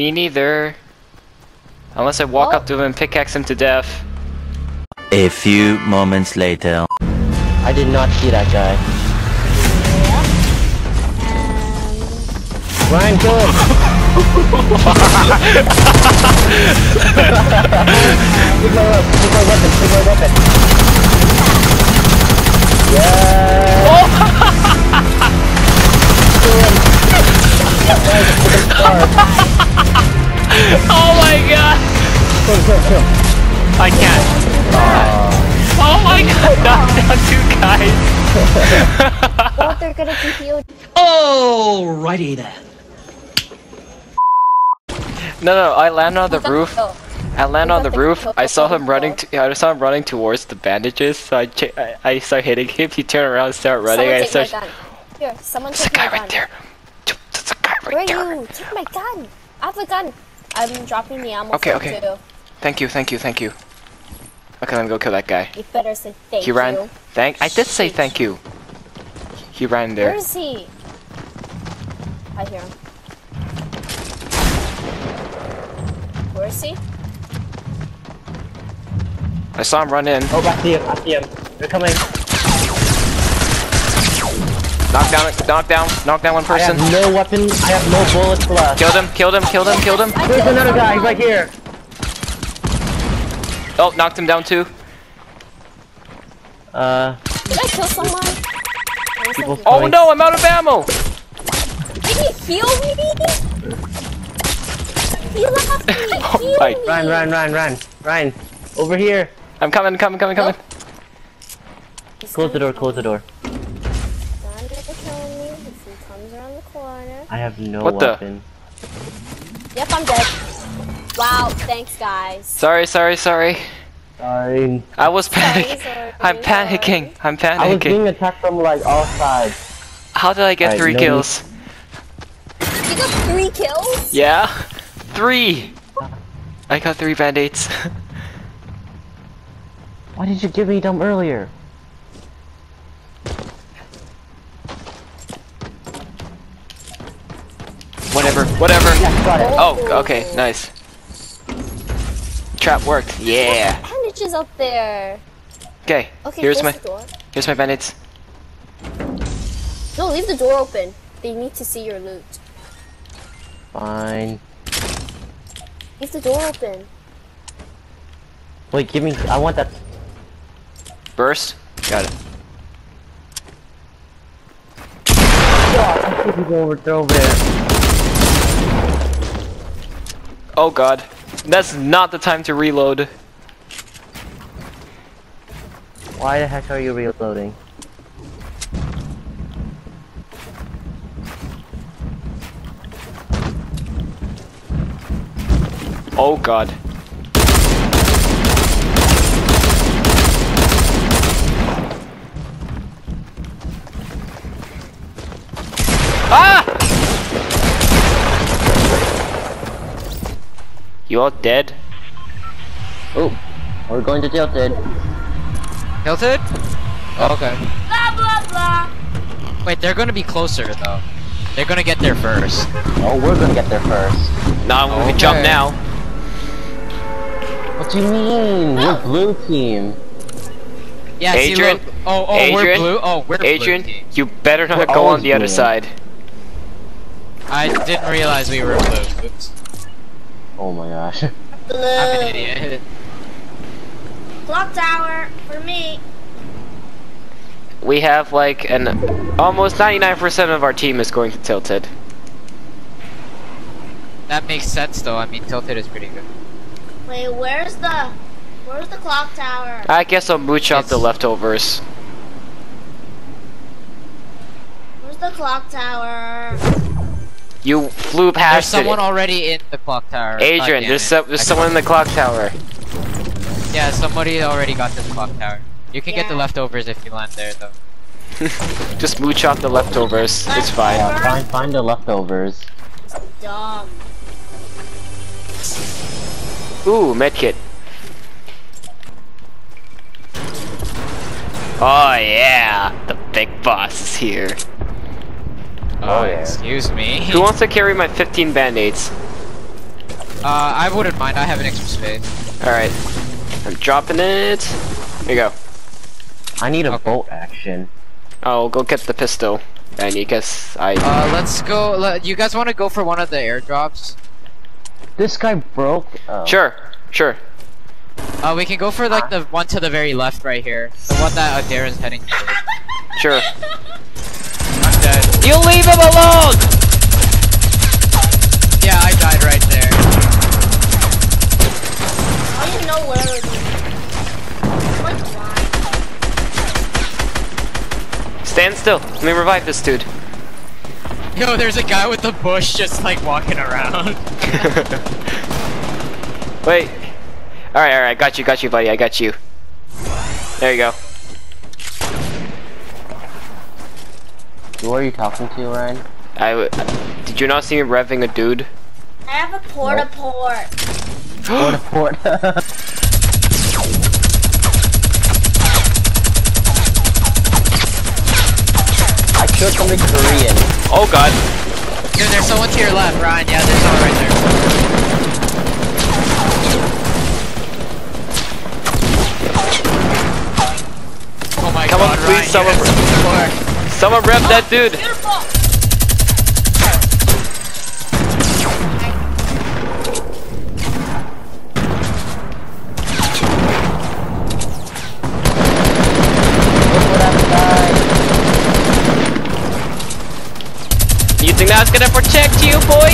Me neither. Unless I walk Oh. up to him and pickaxe him to death. A few moments later. I did not see that guy. Ryan, kill him! Take my weapon, take my weapon, take my weapon. Yeah! Kill I can't. Oh, oh my god! Knock down two guys. Oh, they're gonna be healed. Alrighty then. No, no, I landed on the roof. I landed on the roof. I saw him running. To, I saw him running towards the bandages. So I, ch- I, I start hitting him. He turned around, and started running. Someone I take my start. gun. Here, someone There's a take my guy gun. right there. There's a guy Where right are there. you? Take my gun. I have a gun. I'm dropping the ammo Okay, okay. too. Thank you, thank you, thank you. Okay, let me go kill that guy. You better say thank you. He ran. you. Thank. I did say thank you. He ran there. there. is he? I hear him. Where is he? I saw him run in. Oh, I see him, I see him. They're coming. Knock down. Knock down. Knock down one person. I person. have no weapon, I have no bullets left. Killed him. Killed him. Killed him. Killed him. There's another guy, he's right here. Oh, knocked him down too. Uh, Did I kill someone? Where's Oh no, I'm out of ammo. Did he heal me? He left. Oh Heal my- me. Ryan, Ryan, Ryan, Ryan, Ryan, over here. I'm coming. Coming. Coming. Coming. He's Close the door, close the door. Gonna kill me if he comes around the corner. I have no What the- weapon. Yep, I'm dead. Wow, thanks guys. Sorry. Sorry. Sorry. Sorry. I was panicking. sorry, I'm panicking. I'm panicking. I was panicking. being attacked from like all sides. How did I get Alright, three no kills? You got three kills? Yeah, three. I got three band-aids. Why did you give me them earlier? whatever. Whatever. Yeah, got it. Oh, okay. Nice. Trap worked. Yeah. Bandages up there. Okay. Okay, Here's my door. here's my band-aids. No, leave the door open. They need to see your loot. Fine. Leave the door open. Wait, give me. I want that. Burst. Got it. Oh, two people over there. Oh god. That's not the time to reload. Why the heck are you reloading? Oh god. Ah! You all dead? Oh, we're going to Tilted. Tilted? okay. Blah blah blah. Wait, they're gonna be closer though. They're gonna get there first. Oh, we're gonna get there first. Nah, we can jump now. What do you mean? We're blue team. Yeah, see, Adrian? look. Oh, oh, Adrian? we're blue. Oh, we're Adrian, blue team. you better not We're go on always the other side. I didn't realize we were blue. Oops. Oh my gosh. I'm an idiot. Clock tower for me. We have like an almost 99% of our team is going to Tilted. That makes sense though. I mean, Tilted is pretty good. Wait, where's the where's the clock tower? I guess I'll mooch off the leftovers. Where's the clock tower? You flew past There's past someone it. already in the clock tower. Adrian, damn there's, so, there's someone in the clock tower. Yeah, somebody already got to the clock tower. You can get the leftovers if you land there though. Just mooch off the leftovers. It's fine. Yeah, find find the leftovers. Dumb. Ooh, medkit. Oh yeah, the big boss is here. Oh, yeah. excuse me. Who wants to carry my 15 band-aids? Uh, I wouldn't mind. I have an extra space. Alright. I'm dropping it. Here you go. I need a Okay. bolt action. I'll go get the pistol. And you guess I. Uh, let's go. Let, you guys want to go for one of the airdrops? This guy broke. Oh. Sure, sure. Uh, we can go for like the one to the very left right here. The one that uh, Darren's heading to. Sure. I'm dead. You leave him alone! Yeah, I died right there. I don't even know where it is. Like, why? Stand still. Let me revive this dude. Yo, there's a guy with the bush just like walking around. Wait. Alright, alright, got you, got you, buddy, I got you. There you go. Who are you talking to, Ryan? I. did you not see me revving a dude? I have a Port-a-Fort. Go to port. I killed somebody Korean. Oh god. Yo, there's someone to your left, Ryan. Yeah, there's someone right there. Oh my Come on, god, please, Ryan, someone- have some support. Someone rev that dude! You think that's gonna protect you, boy?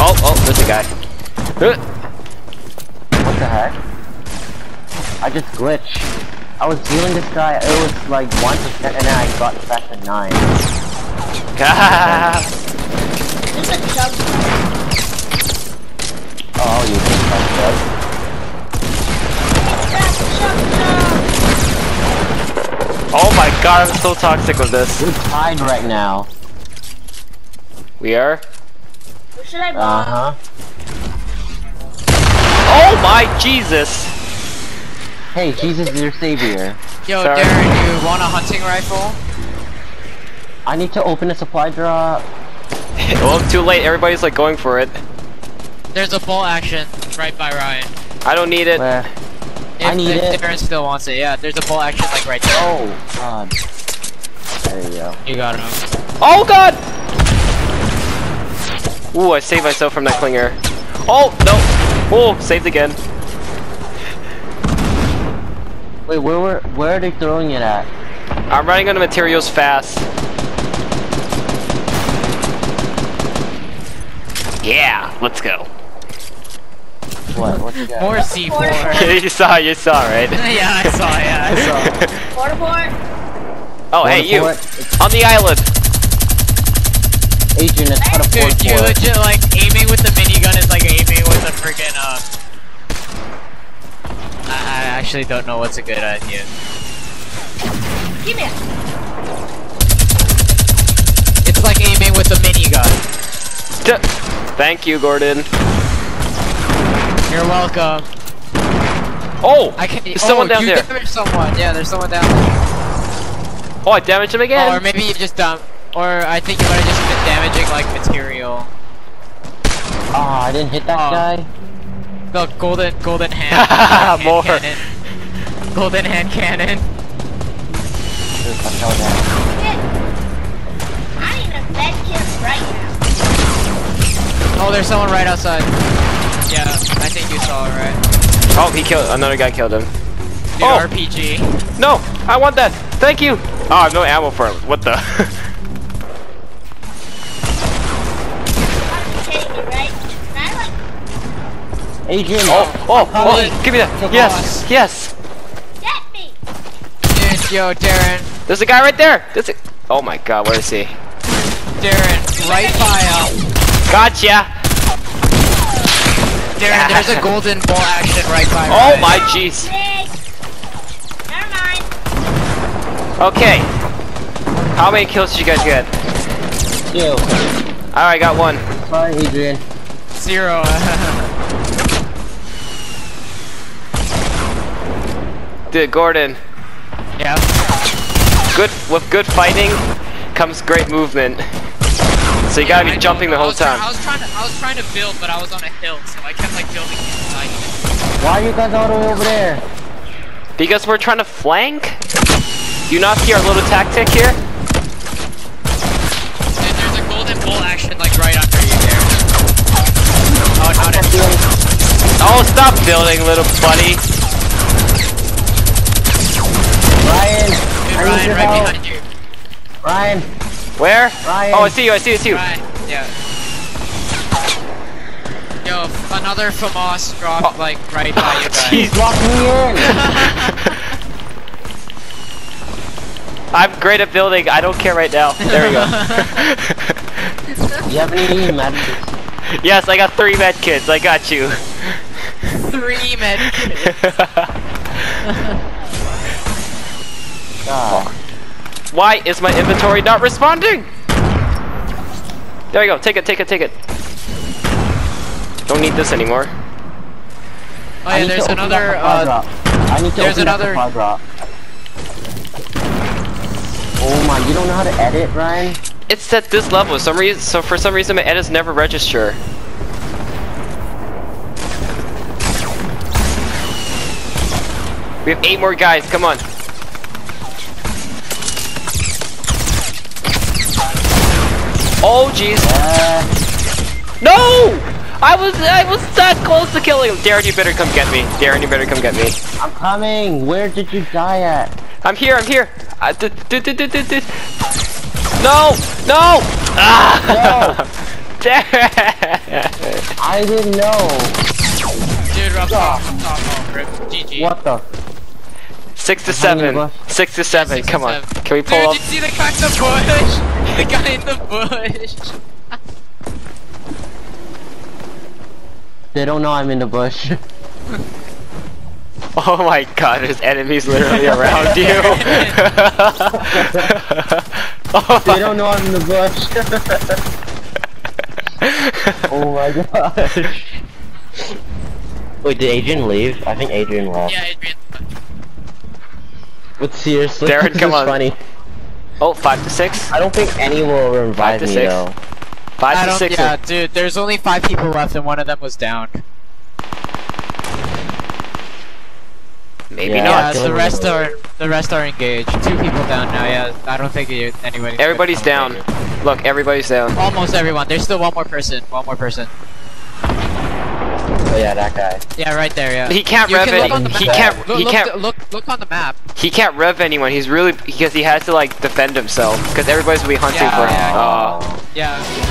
Oh, oh, there's a guy. Uh. What the heck? I just glitched. I was healing this guy, it was like 1% and then I got back to 9. ah. There's a chug. Oh, you think that's good? Chug, chug, chug. oh my god, I'm so toxic with this. We're tied right now. We are? Who should I buy? Uh-huh. Oh my Jesus! Hey, Jesus is your savior. Yo, Sorry. Darren, you want a hunting rifle? I need to open a supply drop. well, it's too late. Everybody's like going for it. There's a bolt action right by Ryan. I don't need it. Where? If, I need if it. Darren still wants it, yeah, there's a bolt action like right there. Oh, God. There you go. You got him. Oh god! Ooh, I saved myself from that clinger. Oh, no! Oh, saved again. Wait, where were where are they throwing it at? I'm running out of materials fast. Yeah, let's go. What? What you got? More C4. you saw, you saw, right? yeah, I saw, yeah, I saw. Port-a-Fort. Oh, hey, you! It's- On the island! Adrian, it's got a port Dude, you port. legit like aiming with the minigun is like aiming with a freaking uh. I, I actually don't know what's a good idea. Give me it. It's like aiming with a minigun. T- Thank you, Gordon. You're welcome. Oh! I can. There's someone oh, down you there. damaged someone. Yeah, there's someone down there. Oh, I damaged him again! Oh, or maybe you just dump. Or I think you might have just been damaging like material. Oh, I didn't hit that Oh. guy. The golden golden hand, More. cannon. Golden hand cannon. Dude, I fell down. I need a med kit right now. Oh, there's someone right outside. Yeah, I think you saw it, right? Oh, he killed- another guy killed him. Dude, Oh. RPG. No! I want that! Thank you! Oh, I have no ammo for him. What the? Adrian. oh, oh, oh, give me that! Come Yes, yes! get me. Dude, yo, Darren. There's a guy right there! There's a- oh my god, where is he? Darren, right by him. Gotcha! Darren, there's a golden bolt action right by Oh Ryan. my jeez. Never mind. Okay. How many kills did you guys get? Two. Alright, I got one. Bye, Adrian. Zero. Dude, Gordon. yeah. good with good fighting comes great movement. So you gotta I be know, jumping the whole was try- time. I was trying to, I was trying to build, but I was on a hill, so I kept like building inside. Why are you guys all the way over there? Because we're trying to flank. You not see our little tactic here? And there's a golden bolt action like right under you there. Oh, not it. Oh, stop building, little buddy. Ryan, Dude, I Ryan, right help. behind you. Ryan, Where? Ryan. Oh, I see you. I see you. I see you. Ryan, yeah. Yo, another FAMAS dropped Oh. like right by you guys. Jeez. lock me in. I'm great at building. I don't care right now. There we go. you have any medicine? yes, I got three med kits. I got you. Three med God. Why is my inventory not responding? There we go. Take it. Take it. Take it. Don't need this anymore. Oh I yeah, need there's to open up another, a uh, drop. I need to there's open up another- a drop. Oh my, you don't know how to edit, Ryan? It's at this level. Some reason. So for some reason, my edits never register. We have eight more guys. Come on. Oh jeez. Uh, No! I was I was that close to killing him. Darren, you better come get me. Darren, you better come get me. I'm coming. Where did you die at? I'm here. I'm here. Uh, d- d- d- d- d- d- no! No! Ah! Darren! I didn't know. dude, rough top, top, oh, rip, GG. What the? Six to seven. Six to seven. Six Come and on. seven. Can we pull Dude, up? you see the guy in the bush? the guy in the bush. They don't know I'm in the bush. Oh my god, there's enemies literally around you. oh they don't know I'm in the bush. oh my gosh. Wait, did Adrian leave? I think Adrian left. yeah, Adrian. But seriously, Darren, this come is on. funny. Oh, five to six. I don't think any will revive Five to me six. though. Five I to six. yeah, dude, there's only five people left and one of them was down. Maybe Yeah. not. Yeah, the rest them. are the rest are engaged. Two people down now. Yeah, I don't think you, anybody. Everybody's down. Look, everybody's down. Almost everyone. There's still one more person. One more person. Yeah, that guy. Yeah, right there. Yeah. He can't You rev can it. look on the He map. can't. Look, He look, can't. look, look on the map. He can't rev anyone. He's really because he has to like defend himself because everybody's will be hunting Yeah, for him. yeah. Oh. Yeah.